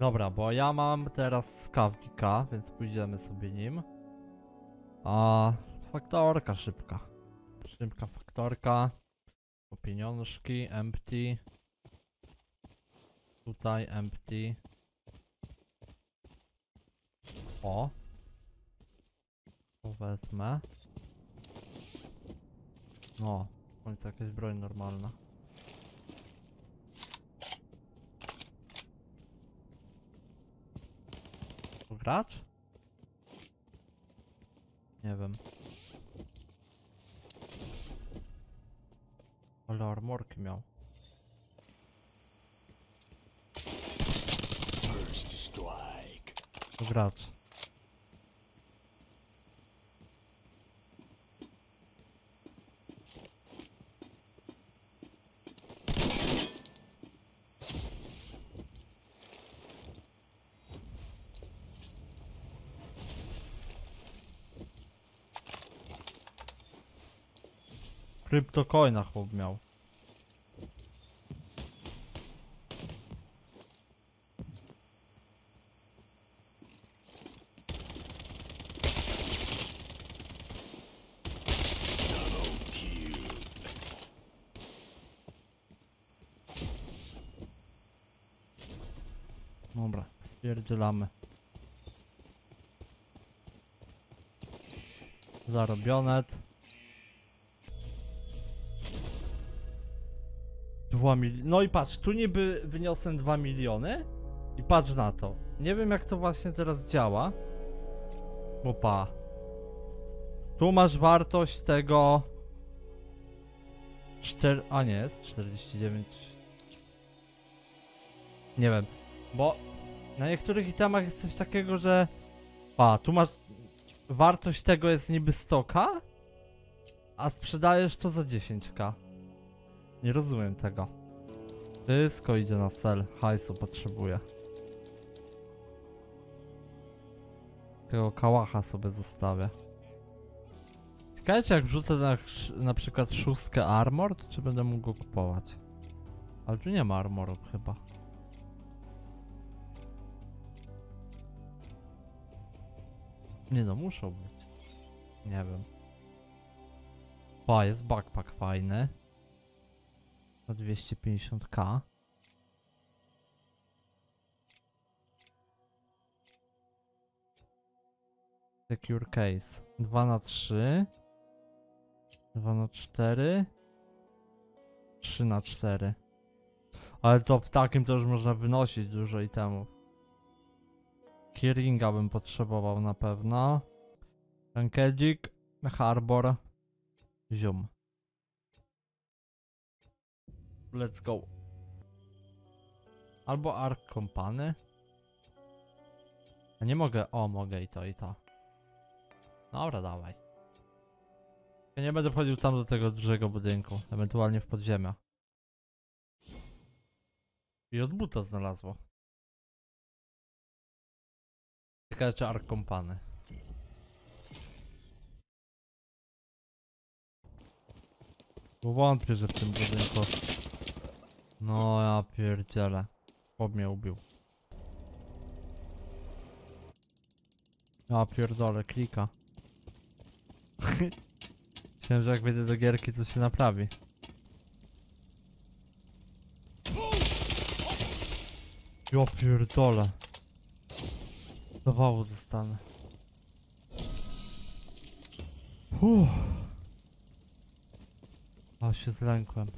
Dobra, bo ja mam teraz skawnika, więc pójdziemy sobie nim. A faktorka szybka. Szybka faktorka. Po pieniążki, empty. Tutaj empty. O. To wezmę. No, w końcu jakaś broń normalna. Gracz? Nie wiem. Ale armorki miał. Gracz. Kryptocoina chłop miał. Dobra, spierdzielamy. Zarobionet. Dwa mil... No i patrz, tu niby wyniosłem 2 miliony i patrz na to. Nie wiem jak to właśnie teraz działa. Bo pa. Tu masz wartość tego... 4... A nie, jest 49... Nie wiem. Bo na niektórych itemach jest coś takiego, że. Pa, tu masz. Wartość tego jest niby 100k, a sprzedajesz to za 10k. Nie rozumiem tego. Wszystko idzie na sel. Hajsu potrzebuję. Tego kałacha sobie zostawię. Ciekawe, czy jak wrzucę na, na przykład szóstkę armor, to czy będę mógł go kupować. Ale tu nie ma armorów chyba. Nie no, muszą być. Nie wiem. Pa, jest backpack fajny. Za 250k. Secure case. 2 na 3 2 na 4 3 na 4 Ale to w takim to już można wynosić dużo itemów. Kieringa bym potrzebował na pewno. Rankedzik, Harbor, Zium. Let's go. Albo Ark Company. A nie mogę. O, mogę i to, i to. Dobra, dawaj. Ja nie będę wchodził tam do tego dużego budynku. Ewentualnie w podziemia. I od buta znalazło. Ciekawe czy Ark Company. Bo wątpię, że w tym budynku... No ja pierdzielę. Chłop mnie ubił. Ja pierdolę, klika. Myślałem, że jak wejdę do gierki, to się naprawi. Ja pierdolę. Do wału zostanę. Uff. A się zlękłem.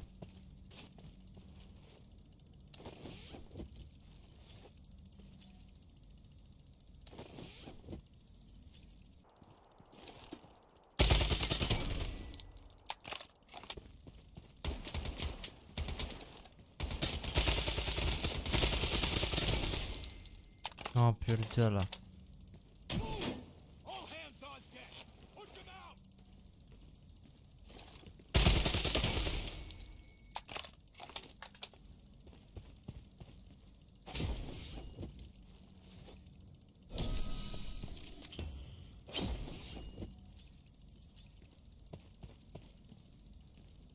O pierdziele. All hands on deck. Push him out.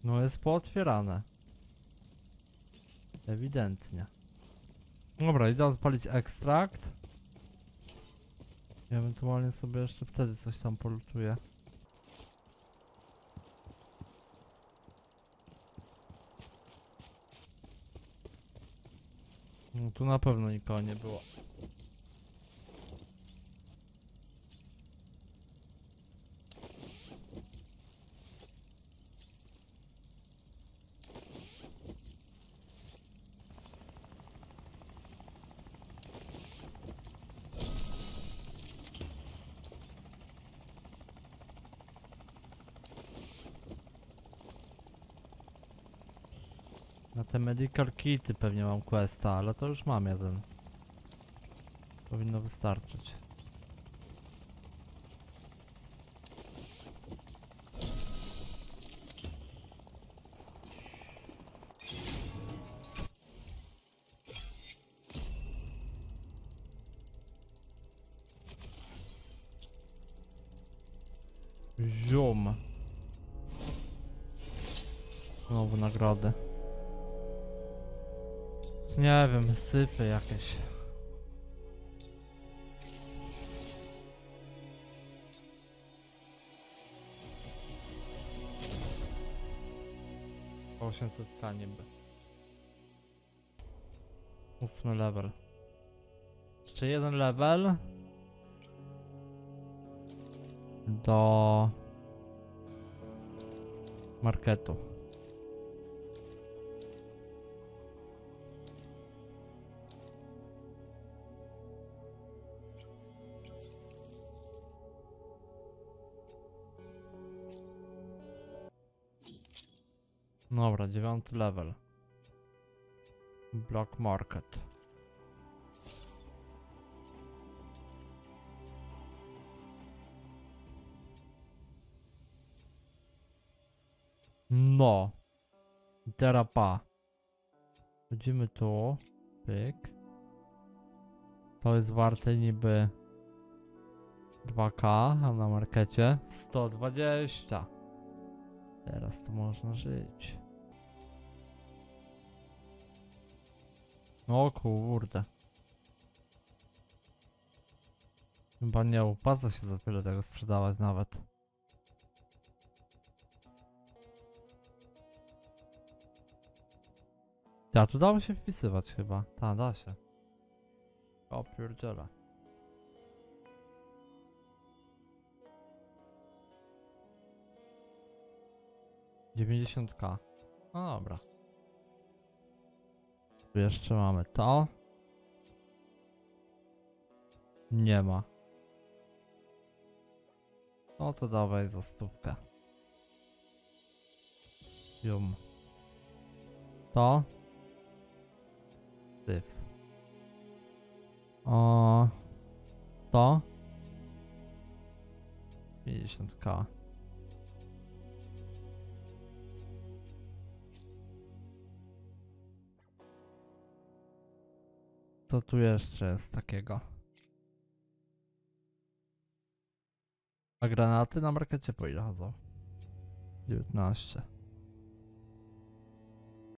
No jest pootwierane. Ewidentnie. Dobra, idę odpalić ekstrakt. I ewentualnie sobie jeszcze wtedy coś tam polutuję. No tu na pewno nikogo nie było. Na te medical kity pewnie mam questa, ale to już mam jeden. Powinno wystarczyć. Ziom. Znowu nagrody. Nie wiem, sypy jakieś. Po 800 k niby. Ósmy level. Jeszcze jeden level. Do marketu. Dobra, dziewiąty level. Block Market. No. I Teraz pa. Chodzimy tu. Pyk. To jest warte niby 2K, a na markecie 120. Teraz to można żyć. O kurde. Chyba nie opłaca się za tyle tego sprzedawać nawet. Ta, tu dało się wpisywać chyba. Ta, da się. O pierdziele. Dziewięćdziesiąt k. No dobra. Tu jeszcze mamy to. Nie ma. No to dawaj za stówkę. Jum. To. Syf. O. To. 50k. Co tu jeszcze jest takiego? A granaty na markecie po ile chodzą? 19.